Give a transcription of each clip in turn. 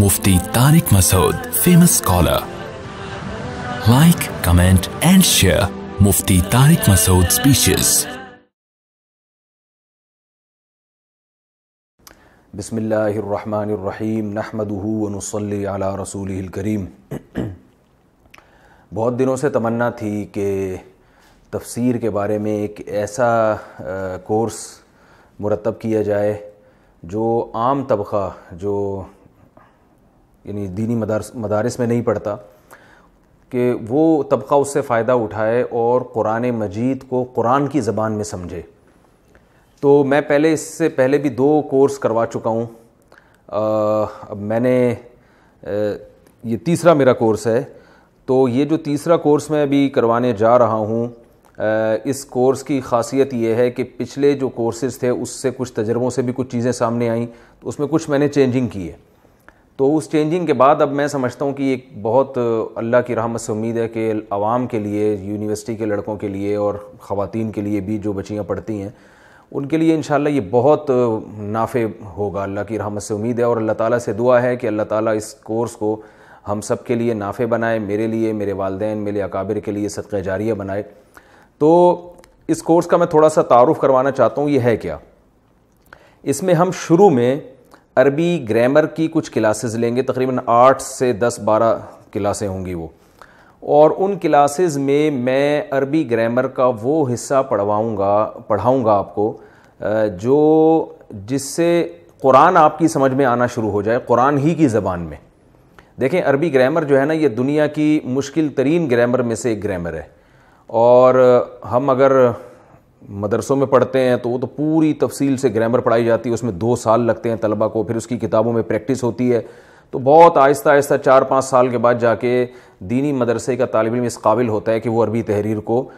Mufti Tariq Masood, famous scholar. Like, comment and share Mufti Tariq Masood speeches. بسم اللہ الرحمن الرحیم نحمدہ ونصلی علی رسولہ الکریم بہت دنوں سے تمنا تھی کہ تفسیر کے بارے میں ایک ایسا کورس مرتب کیا جائے جو عام طبقہ جو یعنی دینی مدارس مدارس میں نہیں پڑھتا، کہ وہ طبقہ اس سے فائدہ اٹھائے اور قرآن مجید کو قرآن کی زبان میں سمجھے۔ تو میں پہلے اس سے پہلے بھی دو کورس کروا چکا ہوں۔ اب میں نے یہ تیسرا میرا کورس ہے۔ تو یہ جو تیسرا کورس میں ابھی کروانے جا رہا ہوں اس کورس کی خاصیت یہ ہے کہ پچھلے جو کورسز تھے، اس سے کچھ تجربوں سے بھی کچھ چیزیں سامنے آئیں۔ تو اس میں کچھ میں نے چینجنگ کی ہے۔ تو اس چینجنگ کے بعد اب میں سمجھتا ہوں کہ ایک بہت اللہ کی رحمت سے امید ہے کہ عوام کے لیے یونیورسٹی کے لڑکوں کے لیے اور خواتین کے لیے بھی جو بچیاں پڑھتی ہیں، ان کے لیے انشاءاللہ یہ بہت نافع ہوگا۔ اللہ کی رحمت سے امید ہے اور اللہ تعالیٰ سے دعا ہے کہ اللہ تعالیٰ اس کورس کو ہم سب کے لیے نافع بنائے، میرے لیے، میرے والدین، میرے اکابر کے لیے صدقہ جاریہ بنائے۔ تو اس کورس کا میں تھوڑا سا تعارف کروانا چاہتا ہوں، یہ ہے کیا؟ اس میں ہم شروع میں عربی گرامر کی کچھ کلاسز لیں گے، تقریباً آٹھ سے دس بارہ کلاسیں ہوں گی وہ۔ اور ان کلاسز میں میں عربی گرامر کا وہ حصہ پڑھواؤں گا، پڑھاؤں گا آپ کو جو جس سے قرآن آپ کی سمجھ میں آنا شروع ہو جائے، قرآن ہی کی زبان میں۔ دیکھیں، عربی گرامر جو ہے نا، یہ دنیا کی مشکل ترین گرامر میں سے ایک گرامر ہے۔ اور ہم اگر مدرسوں میں پڑھتے ہیں تو وہ تو پوری تفصیل سے گرامر پڑھائی جاتی ہے، اس میں دو سال لگتے ہیں طلبہ کو، پھر اس کی کتابوں میں پریکٹس ہوتی ہے۔ تو بہت آہستہ آہستہ چار پانچ سال کے بعد جا کے دینی مدرسے کا طالب علم اس قابل ہوتا ہے کہ وہ عربی تحریر کو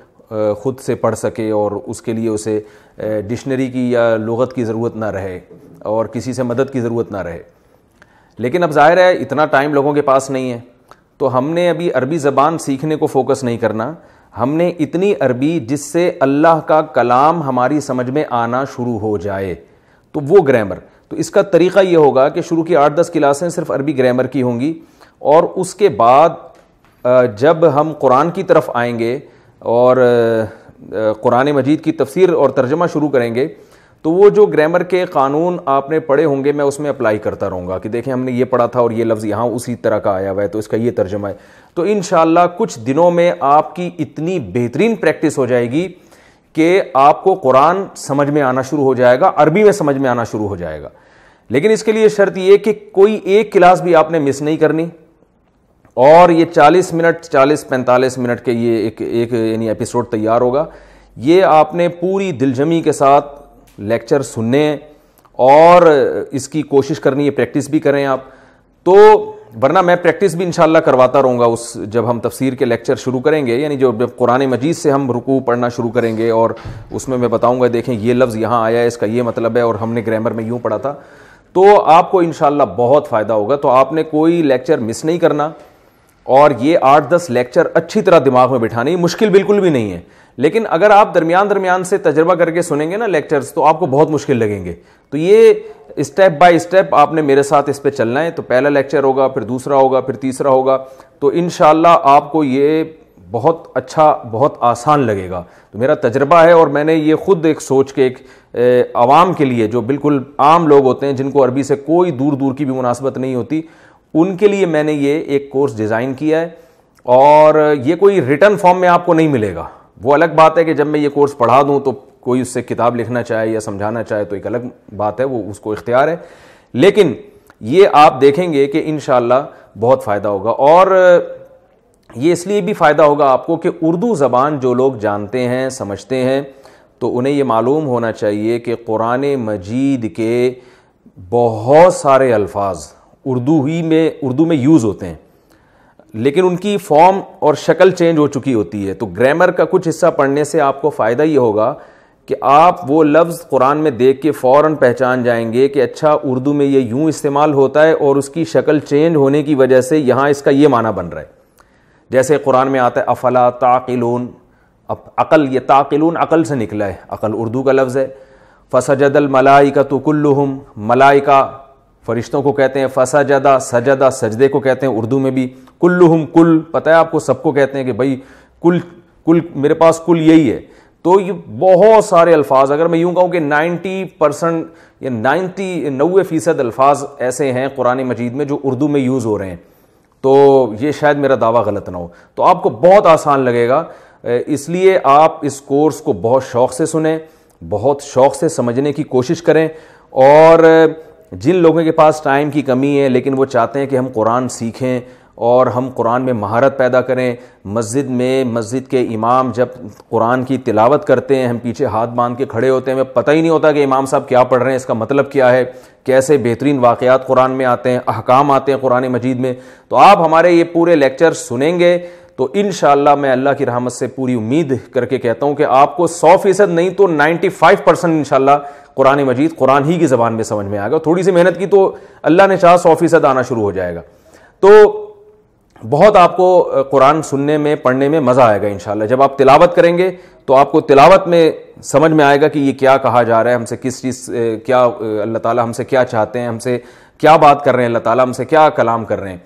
خود سے پڑھ سکے اور اس کے لیے اسے ڈکشنری کی یا لغت کی ضرورت نہ رہے اور کسی سے مدد کی ضرورت نہ رہے۔ لیکن اب ظاہر ہے اتنا ٹائم لوگوں کے پاس نہیں ہے۔ تو ہم نے ابھی عربی زبان سیکھنے کو فوکس نہیں کرنا۔ ہم نے اتنی عربی جس سے اللہ کا کلام ہماری سمجھ میں آنا شروع ہو جائے۔ تو وہ گرامر۔ تو اس کا طریقہ یہ ہوگا کہ شروع کی آٹھ دس کلاسیں صرف عربی گرامر کی ہوں گی اور اس کے بعد جب ہم قرآن کی طرف آئیں گے اور قرآن مجید کی تفسیر اور ترجمہ شروع کریں گے تو وہ جو گرامر کے قانون آپ نے پڑھے ہوں گے، میں اس میں اپلائی کرتا رہوں گا کہ دیکھیں ہم نے یہ پڑھا تھا اور یہ لفظ یہاں اسی طرح کا آیا ہوا ہے، تو اس کا یہ ترجمہ ہے۔ تو انشاءاللہ کچھ دنوں میں آپ کی اتنی بہترین پریکٹس ہو جائے گی کہ آپ کو قرآن سمجھ میں آنا شروع ہو جائے گا، عربی میں سمجھ میں آنا شروع ہو جائے گا۔ لیکن اس کے لیے شرط یہ کہ کوئی ایک کلاس بھی آپ نے مس نہیں کرنی۔ اور یہ چالیس منٹ، چالیس پینتالیس منٹ کے یہ ایک ایک یعنی ایپیسوڈ تیار ہوگا۔ یہ آپ نے پوری دلجمی کے ساتھ لیکچر سننے اور اس کی کوشش کرنی ہے پریکٹس بھی کریں آپ۔ تو ورنہ میں پریکٹس بھی انشاءاللہ کرواتا رہوں گا اس، جب ہم تفسیر کے لیکچر شروع کریں گے یعنی جو قرآن مجید سے ہم رکوع پڑھنا شروع کریں گے اور اس میں میں بتاؤں گا، دیکھیں یہ لفظ یہاں آیا ہے، اس کا یہ مطلب ہے اور ہم نے گرامر میں یوں پڑھا تھا۔ تو آپ کو انشاءاللہ بہت فائدہ ہوگا۔ تو آپ نے کوئی لیکچر مس نہیں کرنا اور یہ آٹھ دس لیکچر اچھی طرح دماغ میں بٹھانے مشکل بالکل بھی نہیں ہے۔ لیکن اگر آپ درمیان درمیان سے تجربہ کر کے سنیں گے نا لیکچرز، تو آپ کو بہت مشکل لگیں گے۔ تو یہ اسٹیپ بائی اسٹیپ آپ نے میرے ساتھ اس پہ چلنا ہے۔ تو پہلا لیکچر ہوگا، پھر دوسرا ہوگا، پھر تیسرا ہوگا۔ تو انشاءاللہ آپ کو یہ بہت اچھا بہت آسان لگے گا۔ تو میرا تجربہ ہے اور میں نے یہ خود ایک سوچ کے ایک عوام کے لیے جو بالکل عام لوگ ہوتے ہیں، جن کو عربی سے کوئی دور دور کی بھی مناسبت نہیں ہوتی، ان کے لیے میں نے یہ ایک کورس ڈیزائن کیا ہے۔ اور یہ کوئی ریٹرن فارم میں آپ کو نہیں ملے گا۔ وہ الگ بات ہے کہ جب میں یہ کورس پڑھا دوں تو کوئی اس سے کتاب لکھنا چاہے یا سمجھانا چاہے تو ایک الگ بات ہے، وہ اس کو اختیار ہے۔ لیکن یہ آپ دیکھیں گے کہ انشاءاللہ بہت فائدہ ہوگا اور یہ اس لیے بھی فائدہ ہوگا آپ کو کہ اردو زبان جو لوگ جانتے ہیں، سمجھتے ہیں، تو انہیں یہ معلوم ہونا چاہیے کہ قرآن مجید کے بہت سارے الفاظ اردو ہی میں، اردو میں یوز ہوتے ہیں۔ لیکن ان کی فارم اور شکل چینج ہو چکی ہوتی ہے۔ تو گرامر کا کچھ حصہ پڑھنے سے آپ کو فائدہ یہ ہوگا کہ آپ وہ لفظ قرآن میں دیکھ کے فوراً پہچان جائیں گے کہ اچھا اردو میں یہ یوں استعمال ہوتا ہے اور اس کی شکل چینج ہونے کی وجہ سے یہاں اس کا یہ معنی بن رہا ہے۔ جیسے قرآن میں آتا ہے، افلا تاقلون عقل، یہ تاقلون عقل سے نکلا ہے۔ عقل اردو کا لفظ ہے۔ فسجد الملائی کا تو کلحم ملائکہ فرشتوں کو کہتے ہیں فسا جدہ سجدہ سجدے کو کہتے ہیں اردو میں بھی۔ کلہم کل، پتہ ہے آپ کو سب کو کہتے ہیں کہ بھائی، کل کل، میرے پاس کل یہی ہے۔ تو یہ بہت سارے الفاظ، اگر میں یوں کہوں کہ نائنٹی پرسنٹ یا نائنٹی، نوے فیصد الفاظ ایسے ہیں قرآن مجید میں جو اردو میں یوز ہو رہے ہیں۔ تو یہ شاید میرا دعویٰ غلط نہ ہو۔ تو آپ کو بہت آسان لگے گا۔ اس لیے آپ اس کورس کو بہت شوق سے سنیں، بہت شوق سے سمجھنے کی کوشش کریں اور جن لوگوں کے پاس ٹائم کی کمی ہے، لیکن وہ چاہتے ہیں کہ ہم قرآن سیکھیں اور ہم قرآن میں مہارت پیدا کریں۔ مسجد میں، مسجد کے امام جب قرآن کی تلاوت کرتے ہیں، ہم پیچھے ہاتھ باندھ کے کھڑے ہوتے ہیں، ہمیں پتہ ہی نہیں ہوتا کہ امام صاحب کیا پڑھ رہے ہیں، اس کا مطلب کیا ہے، کیسے بہترین واقعات قرآن میں آتے ہیں، احکام آتے ہیں قرآن مجید میں۔ تو آپ ہمارے یہ پورے لیکچر سنیں گے۔ تو انشاءاللہ میں اللہ کی رحمت سے پوری امید کر کے کہتا ہوں کہ آپ کو سو فیصد نہیں تو نائنٹی فائیو پرسینٹ ان شاء اللہ قرآن مجید قرآن ہی کی زبان میں سمجھ میں آئے گا۔ تھوڑی سی محنت کی تو اللہ نے چاہا سو فیصد آنا شروع ہو جائے گا۔ تو بہت آپ کو قرآن سننے میں، پڑھنے میں مزہ آئے گا انشاءاللہ۔ جب آپ تلاوت کریں گے تو آپ کو تلاوت میں سمجھ میں آئے گا کہ یہ کیا کہا جا رہا ہے، ہم سے کس چیز، کیا اللہ تعالیٰ ہم سے کیا چاہتے ہیں، ہم سے کیا بات کر رہے ہیں، اللہ تعالیٰ ہم سے کیا کلام کر رہے ہیں۔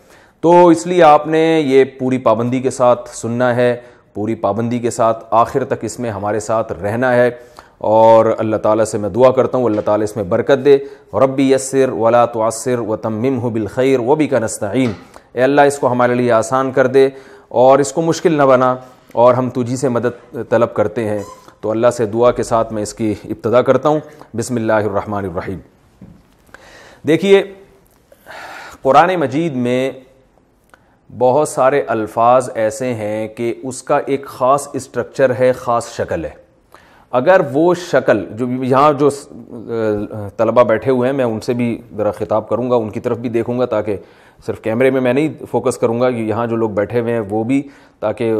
تو اس لیے آپ نے یہ پوری پابندی کے ساتھ سننا ہے، پوری پابندی کے ساتھ آخر تک اس میں ہمارے ساتھ رہنا ہے۔ اور اللہ تعالیٰ سے میں دعا کرتا ہوں، اللہ تعالیٰ اس میں برکت دے۔ ربی یسر ولا توثر و تمم ہو بالخیر وہ بھی کا نستعین۔ اے اللہ، اس کو ہمارے لیے آسان کر دے اور اس کو مشکل نہ بنا اور ہم تجھی سے مدد طلب کرتے ہیں۔ تو اللہ سے دعا کے ساتھ میں اس کی ابتدا کرتا ہوں۔ بسم اللہ الرحمن الرحیم۔ دیکھیے، قرآن مجید میں بہت سارے الفاظ ایسے ہیں کہ اس کا ایک خاص اسٹرکچر ہے، خاص شکل ہے۔ اگر وہ شکل، جو یہاں جو طلبہ بیٹھے ہوئے ہیں، میں ان سے بھی ذرا خطاب کروں گا، ان کی طرف بھی دیکھوں گا تاکہ صرف کیمرے میں میں نہیں فوکس کروں گا کہ یہاں جو لوگ بیٹھے ہوئے ہیں، وہ بھی تاکہ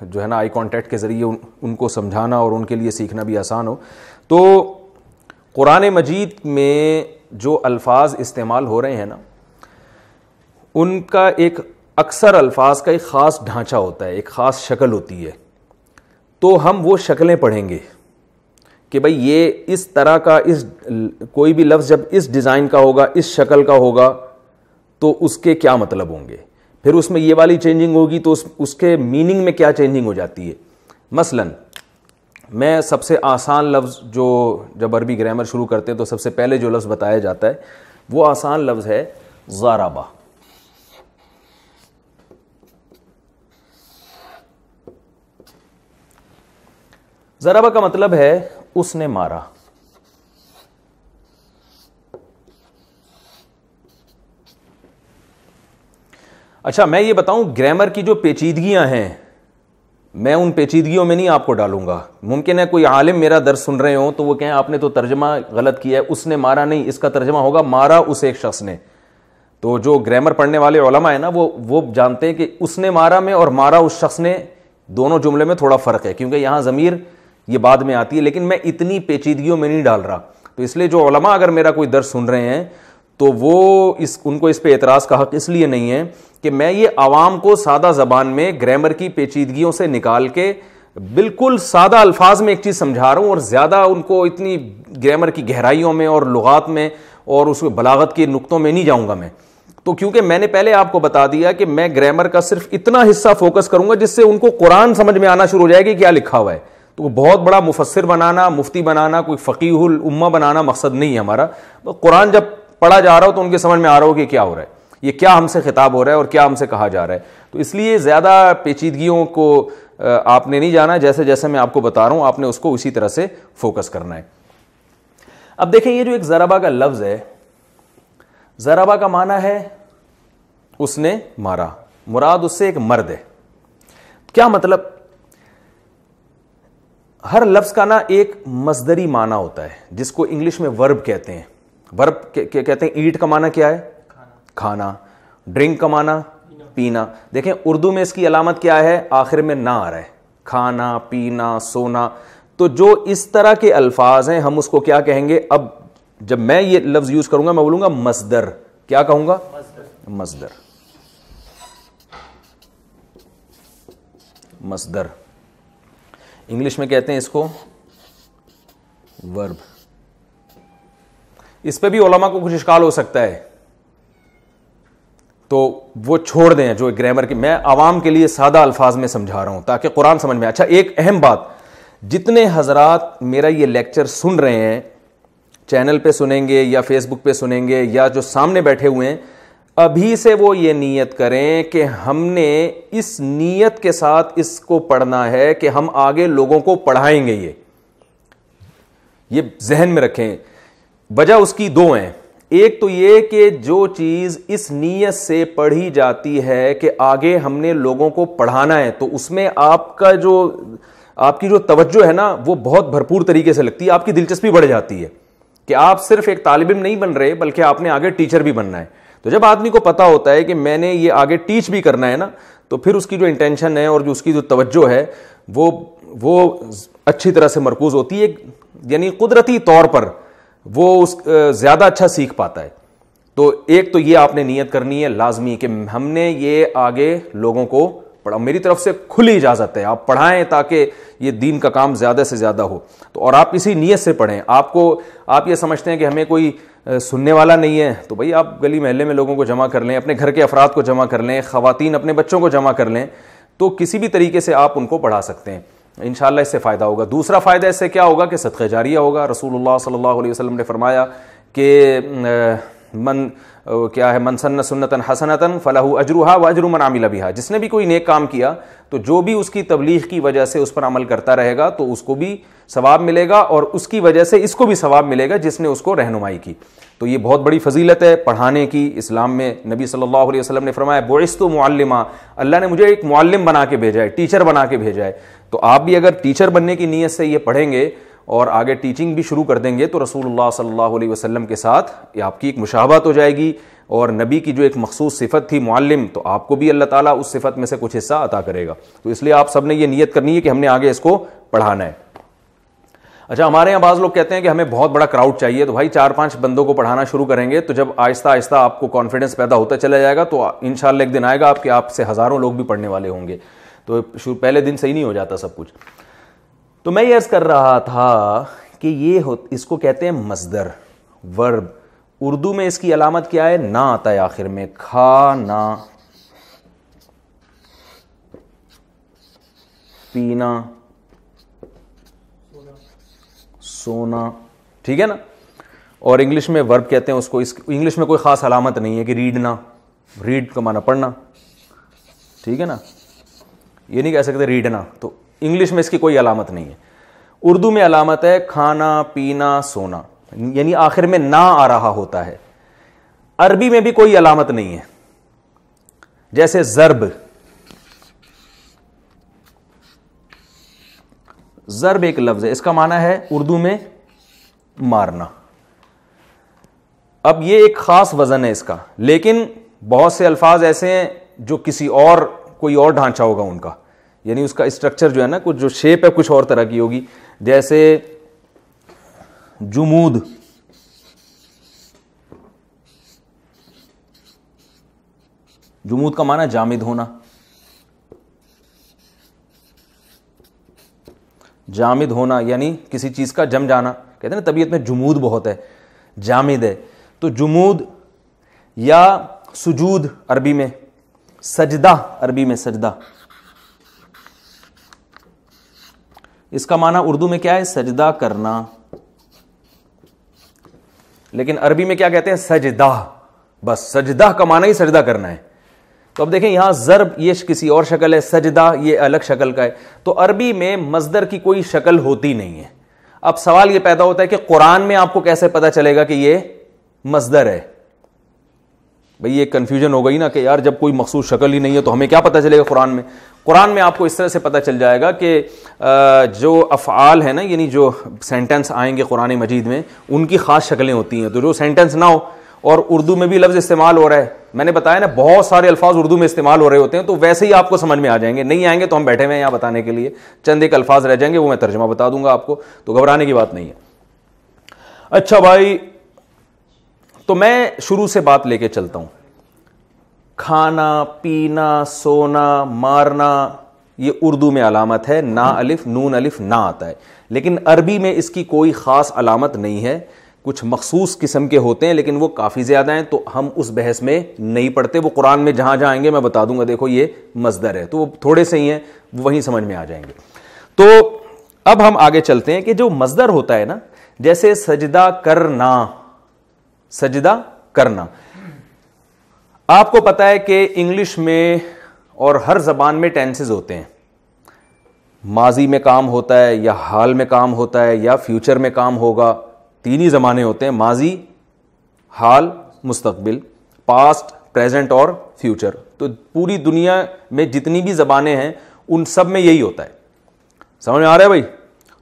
جو ہے نا آئی کانٹیکٹ کے ذریعے ان کو سمجھانا اور ان کے لیے سیکھنا بھی آسان ہو۔ تو قرآن مجید میں جو الفاظ استعمال ہو رہے ہیں نا، ان کا ایک اکثر الفاظ کا ایک خاص ڈھانچہ ہوتا ہے، ایک خاص شکل ہوتی ہے۔ تو ہم وہ شکلیں پڑھیں گے کہ بھائی یہ اس طرح کا اس کوئی بھی لفظ جب اس ڈیزائن کا ہوگا، اس شکل کا ہوگا، تو اس کے کیا مطلب ہوں گے؟ پھر اس میں یہ والی چینجنگ ہوگی تو اس اس کے میننگ میں کیا چینجنگ ہو جاتی ہے؟ مثلا میں سب سے آسان لفظ جو جب عربی گرامر شروع کرتے ہیں تو سب سے پہلے جو لفظ بتایا جاتا ہے، وہ آسان لفظ ہے زارابا۔ زرابا کا مطلب ہے، اس نے مارا۔ اچھا میں یہ بتاؤں، گرامر کی جو پیچیدگیاں ہیں، میں ان پیچیدگیوں میں نہیں آپ کو ڈالوں گا۔ ممکن ہے کوئی عالم میرا درد سن رہے ہوں تو وہ کہیں، آپ نے تو ترجمہ غلط کیا ہے، اس نے مارا نہیں، اس کا ترجمہ ہوگا، مارا اس ایک شخص نے۔ تو جو گرامر پڑھنے والے علماء ہیں نا، وہ وہ جانتے ہیں کہ اس نے مارا میں اور مارا اس شخص نے، دونوں جملے میں تھوڑا فرق ہے، کیونکہ یہاں ضمیر یہ بعد میں آتی ہے، لیکن میں اتنی پیچیدگیوں میں نہیں ڈال رہا۔ تو اس لیے جو علماء اگر میرا کوئی درد سن رہے ہیں، تو وہ اس، ان کو اس پہ اعتراض کا حق اس لیے نہیں ہے کہ میں یہ عوام کو سادہ زبان میں گرامر کی پیچیدگیوں سے نکال کے بالکل سادہ الفاظ میں ایک چیز سمجھا رہا ہوں اور زیادہ ان کو اتنی گرامر کی گہرائیوں میں اور لغات میں اور اس بلاغت کے نقطوں میں نہیں جاؤں گا میں۔ تو کیونکہ میں نے پہلے آپ کو بتا دیا کہ میں گرامر کا صرف اتنا حصہ فوکس کروں گا جس سے ان کو قرآن سمجھ میں آنا شروع ہو جائے گی کیا لکھا ہوا ہے۔ تو بہت بڑا مفسر بنانا، مفتی بنانا، کوئی فقیح الامہ بنانا مقصد نہیں ہے ہمارا۔ قرآن جب پڑھا جا رہا ہو تو ان کے سمجھ میں آ رہا ہو کہ کیا ہو رہا ہے۔ یہ کیا ہم سے خطاب ہو رہا ہے اور کیا ہم سے کہا جا رہا ہے۔ تو اس لیے زیادہ پیچیدگیوں کو آپ نے نہیں جانا، جیسے جیسے میں آپ کو بتا رہا ہوں، آپ نے اس کو اسی طرح سے فوکس کرنا ہے۔ اب دیکھیں، یہ جو ایک ذرابا کا لفظ ہے ذرابا کا معنی ہے اس نے مارا۔ مراد اس سے ایک مرد ہے۔ کیا مطلب؟ ہر لفظ کا نا ایک مزدری معنی ہوتا ہے، جس کو انگلش میں ورب کہتے ہیں۔ ورب کہتے ہیں ایٹ کا معنی کیا ہے؟ کھانا۔ ڈرنک کا معنی؟ پینا۔ دیکھیں اردو میں اس کی علامت کیا ہے؟ آخر میں نہ آ رہا ہے۔ کھانا، پینا، سونا۔ تو جو اس طرح کے الفاظ ہیں، ہم اس کو کیا کہیں گے؟ اب جب میں یہ لفظ یوز کروں گا، میں بولوں گا مزدر کیا کہوں گا؟ مزدر مزدر انگلش میں کہتے ہیں اس کو ورب اس پہ بھی علماء کو کچھ اشکال ہو سکتا ہے۔ تو وہ چھوڑ دیں جو گرامر کی میں عوام کے لیے سادہ الفاظ میں سمجھا رہا ہوں تاکہ قرآن سمجھ میں اچھا ایک اہم بات۔ جتنے حضرات میرا یہ لیکچر سن رہے ہیں، چینل پہ سنیں گے یا فیس بک پہ سنیں گے یا جو سامنے بیٹھے ہوئے ہیں ابھی سے وہ یہ نیت کریں کہ ہم نے اس نیت کے ساتھ اس کو پڑھنا ہے کہ ہم آگے لوگوں کو پڑھائیں گے یہ۔ یہ ذہن میں رکھیں۔ وجہ اس کی دو ہیں۔ ایک تو یہ کہ جو چیز اس نیت سے پڑھی جاتی ہے کہ آگے ہم نے لوگوں کو پڑھانا ہے، تو اس میں آپ کا جو، آپ کی جو توجہ ہے نا، وہ بہت بھرپور طریقے سے لگتی ہے۔ آپ کی دلچسپی بڑھ جاتی ہے کہ آپ صرف ایک طالب علم نہیں بن رہے، بلکہ آپ نے آگے ٹیچر بھی بننا ہے۔ تو جب آدمی کو پتا ہوتا ہے کہ میں نے یہ آگے ٹیچ بھی کرنا ہے نا، تو پھر اس کی جو انٹینشن ہے اور جو اس کی جو توجہ ہے، وہ وہ اچھی طرح سے مرکوز ہوتی ہے یعنی قدرتی طور پر وہ اس زیادہ اچھا سیکھ پاتا ہے۔ تو ایک تو یہ آپ نے نیت کرنی ہے لازمی کہ ہم نے یہ آگے لوگوں کو پڑھا۔ میری طرف سے کھلی اجازت ہے، آپ پڑھائیں تاکہ یہ دین کا کام زیادہ سے زیادہ ہو۔ تو اور آپ اسی نیت سے پڑھیں۔ آپ کو، آپ یہ سمجھتے ہیں کہ ہمیں کوئی سننے والا نہیں ہے، تو بھائی آپ گلی محلے میں لوگوں کو جمع کر لیں، اپنے گھر کے افراد کو جمع کر لیں، خواتین اپنے بچوں کو جمع کر لیں، تو کسی بھی طریقے سے آپ ان کو پڑھا سکتے ہیں۔ انشاءاللہ اس سے فائدہ ہوگا۔ دوسرا فائدہ اس سے کیا ہوگا کہ صدقہ جاریہ ہوگا۔ رسول اللہ صلی اللہ علیہ وسلم نے فرمایا کہ من کیا ہے؟ منسن سنتاً حسنتاً فلاح اجروہا و اجر من عامل بہا۔ جس نے بھی کوئی نیک کام کیا، تو جو بھی اس کی تبلیغ کی وجہ سے اس پر عمل کرتا رہے گا، تو اس کو بھی ثواب ملے گا اور اس کی وجہ سے اس کو بھی ثواب ملے گا جس نے اس کو رہنمائی کی۔ تو یہ بہت بڑی فضیلت ہے پڑھانے کی اسلام میں۔ نبی صلی اللہ علیہ وسلم نے فرمایا بوئست و معلمہ اللہ نے مجھے ایک معلم بنا کے بھیجا ہے، ٹیچر بنا کے بھیجا ہے۔ تو آپ بھی اگر ٹیچر بننے کی نیت سے یہ پڑھیں گے اور آگے ٹیچنگ بھی شروع کر دیں گے تو رسول اللہ صلی اللہ علیہ وسلم کے ساتھ یہ آپ کی ایک مشابت ہو جائے گی اور نبی کی جو ایک مخصوص صفت تھی معلم، تو آپ کو بھی اللہ تعالیٰ اس صفت میں سے کچھ حصہ عطا کرے گا۔ تو اس لیے آپ سب نے یہ نیت کرنی ہے کہ ہم نے آگے اس کو پڑھانا ہے۔ اچھا ہمارے یہاں بعض لوگ کہتے ہیں کہ ہمیں بہت بڑا کراؤڈ چاہیے، تو بھائی چار پانچ بندوں کو پڑھانا شروع کریں گے تو جب آہستہ آہستہ آپ کو کانفیڈنس پیدا ہوتا چلا جائے گا تو ان شاء اللہ ایک دن آئے گا آپ کے آپ سے ہزاروں لوگ بھی پڑھنے والے ہوں گے۔ تو پہلے دن صحیح نہیں ہو جاتا سب کچھ۔ تو میں یہ عرض کر رہا تھا کہ یہ اس کو کہتے ہیں مزدر ورب۔ اردو میں اس کی علامت کیا ہے؟ نہ آتا ہے آخر میں۔ کھا نہ پینا۔ سونا۔ ٹھیک ہے نا؟ اور انگلش میں ورب کہتے ہیں اس کو۔ انگلش میں کوئی خاص علامت نہیں ہے کہ ریڈنا۔ ریڈ کا مانا پڑھنا۔ ٹھیک ہے نا؟ یہ نہیں کہہ سکتے ریڈنا۔ تو انگلش میں اس کی کوئی علامت نہیں ہے۔ اردو میں علامت ہے کھانا، پینا، سونا۔ یعنی آخر میں نہ آ رہا ہوتا ہے۔ عربی میں بھی کوئی علامت نہیں ہے۔ جیسے زرب زرب ایک لفظ ہے۔ اس کا معنی ہے اردو میں مارنا۔ اب یہ ایک خاص وزن ہے اس کا۔ لیکن بہت سے الفاظ ایسے ہیں جو کسی اور، کوئی اور ڈھانچہ ہوگا ان کا۔ یعنی اس کا اسٹرکچر جو ہے نا، کچھ جو شیپ ہے، کچھ اور طرح کی ہوگی۔ جیسے جمود۔ جمود کا معنی جامد ہونا۔ جامد ہونا یعنی کسی چیز کا جم جانا۔ کہتے ہیں نا، طبیعت میں جمود بہت ہے، جامد ہے۔ تو جمود یا سجود عربی میں، سجدہ عربی میں سجدہ۔ اس کا معنی اردو میں کیا ہے؟ سجدہ کرنا۔ لیکن عربی میں کیا کہتے ہیں؟ سجدہ۔ بس سجدہ کا معنی ہی سجدہ کرنا ہے۔ تو اب دیکھیں یہاں ضرب یہ کسی اور شکل ہے، سجدہ یہ الگ شکل کا ہے۔ تو عربی میں مزدر کی کوئی شکل ہوتی نہیں ہے۔ اب سوال یہ پیدا ہوتا ہے کہ قرآن میں آپ کو کیسے پتا چلے گا کہ یہ مزدر ہے؟ بھئی یہ کنفیوژن ہو گئی نا کہ یار جب کوئی مخصوص شکل ہی نہیں ہے تو ہمیں کیا پتا چلے گا قرآن میں۔ قرآن میں آپ کو اس طرح سے پتہ چل جائے گا کہ جو افعال ہیں نا یعنی جو سینٹینس آئیں گے قرآن مجید میں، ان کی خاص شکلیں ہوتی ہیں۔ تو جو سینٹینس نہ ہو، اور اردو میں بھی لفظ استعمال ہو رہا ہے۔ میں نے بتایا نا، بہت سارے الفاظ اردو میں استعمال ہو رہے ہوتے ہیں، تو ویسے ہی آپ کو سمجھ میں آ جائیں گے۔ نہیں آئیں گے تو ہم بیٹھے ہوئے ہیں یہاں بتانے کے لیے۔ چند ایک الفاظ رہ جائیں گے، وہ میں ترجمہ بتا دوں گا آپ کو، تو گھبرانے کی بات نہیں ہے۔ اچھا بھائی تو میں شروع سے بات لے کے چلتا ہوں۔ کھانا، پینا، سونا، مارنا، یہ اردو میں علامت ہے۔ نا الف، نون الف نہ آتا ہے۔ لیکن عربی میں اس کی کوئی خاص علامت نہیں ہے۔ کچھ مخصوص قسم کے ہوتے ہیں، لیکن وہ کافی زیادہ ہیں۔ تو ہم اس بحث میں نہیں پڑھتے۔ وہ قرآن میں جہاں جہاں آئیں گے، میں بتا دوں گا۔ دیکھو، یہ مزدر ہے۔ تو وہ تھوڑے سے ہی ہیں وہیں سمجھ میں آ جائیں گے۔ تو اب ہم آگے چلتے ہیں کہ جو مزدر ہوتا ہے نا، جیسے سجدہ کرنا۔ سجدہ کرنا۔ آپ کو پتا ہے کہ انگلش میں اور ہر زبان میں ٹینسز ہوتے ہیں۔ ماضی میں کام ہوتا ہے یا حال میں کام ہوتا ہے یا فیوچر میں کام ہوگا۔ تین ہی زمانے ہوتے ہیں، ماضی، حال، مستقبل پاسٹ پریزنٹ اور فیوچر تو پوری دنیا میں جتنی بھی زبانیں ہیں، ان سب میں یہی ہوتا ہے۔ سمجھ میں آ رہا ہے بھائی؟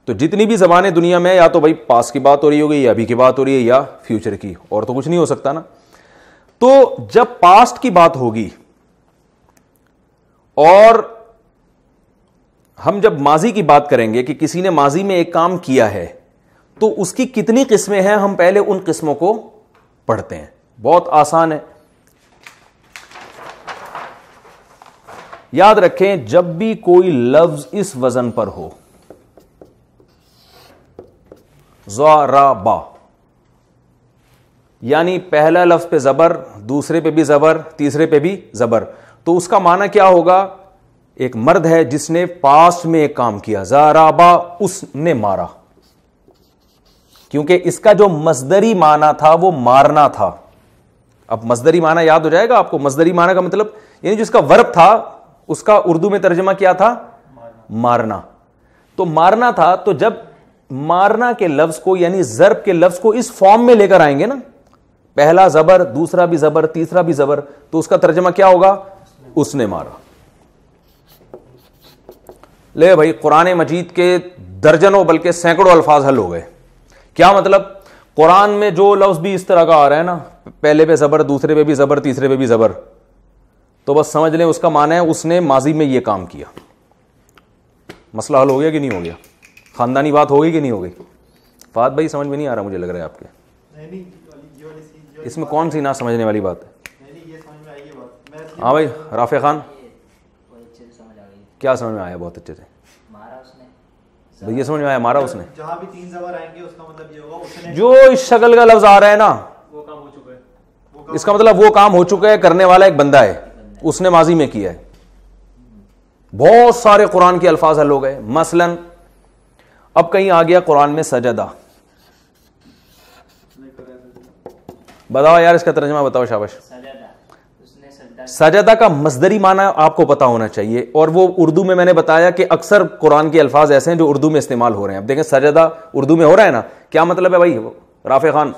تو جتنی بھی زبانیں دنیا میں یا تو بھائی پاس کی بات ہو رہی ہوگی یا ابھی کی بات ہو رہی ہے، یا فیوچر کی، اور تو کچھ نہیں ہو سکتا نا۔ تو جب پاسٹ کی بات ہوگی، اور ہم جب ماضی کی بات کریں گے کہ کسی نے ماضی میں ایک کام کیا ہے، تو اس کی کتنی قسمیں ہیں، ہم پہلے ان قسموں کو پڑھتے ہیں۔ بہت آسان ہے۔ یاد رکھیں، جب بھی کوئی لفظ اس وزن پر ہو با یعنی پہلا لفظ پہ زبر، دوسرے پہ بھی زبر، تیسرے پہ بھی زبر۔ تو اس کا معنی کیا ہوگا؟ ایک مرد ہے جس نے پاسٹ میں ایک کام کیا۔ زارابا اس نے مارا۔ کیونکہ اس کا جو مزدری معنی تھا، وہ مارنا تھا۔ اب مزدری معنی یاد ہو جائے گا آپ کو؟ مزدری معنی کا مطلب یعنی جس کا ورب تھا، اس کا اردو میں ترجمہ کیا تھا؟ مارنا۔ تو مارنا تھا، تو جب مارنا کے لفظ کو یعنی ضرب کے لفظ کو اس فارم میں لے کر آئیں گے نا۔ پہلا زبر، دوسرا بھی زبر، تیسرا بھی زبر، تو اس کا ترجمہ کیا ہوگا؟ اس نے مارا۔ لے بھائی، قرآن مجید کے درجنوں بلکہ سینکڑوں الفاظ حل ہو گئے۔ کیا مطلب؟ قرآن میں جو لفظ بھی اس طرح کا آ رہا ہے نا، پہلے پہ زبر، دوسرے پہ بھی زبر، تیسرے پہ بھی زبر۔ تو بس سمجھ لیں اس کا معنی ہے اس نے ماضی میں یہ کام کیا۔ مسئلہ حل ہو گیا کہ نہیں ہو گیا؟ خاندانی بات ہوگی کہ نہیں ہوگی؟ فات بھائی سمجھ میں نہیں آ رہا مجھے لگ رہا ہے آپ کے۔ اس میں کون سی نہ سمجھنے والی بات ہے؟ ہاں بھائی رافع خان؟ کیا سمجھ میں آیا؟ بہت اچھے سے۔ یہ سمجھ میں آیا مارا اس نے۔ مطلب جو اس شکل کا لفظ آ رہا ہے نا اس کا مطلب وہ کام ہو چکا ہے کرنے والا ایک بندہ ہے۔ اس نے ماضی میں کیا ہے۔ بہت سارے قرآن کے الفاظ حل ہو گئے۔ مثلا اب کہیں آ گیا قرآن میں سجدہ۔ بتاؤ یار اس کا ترجمہ بتاؤ شابش سجدہ کا مزدری معنی آپ کو پتا ہونا چاہیے اور وہ اردو میں میں نے بتایا کہ اکثر قرآن کے الفاظ ایسے ہیں جو اردو میں استعمال ہو رہے ہیں۔ اب دیکھیں سجدہ اردو میں ہو رہا ہے نا؟ کیا مطلب ہے بھائی؟ رافع خان۔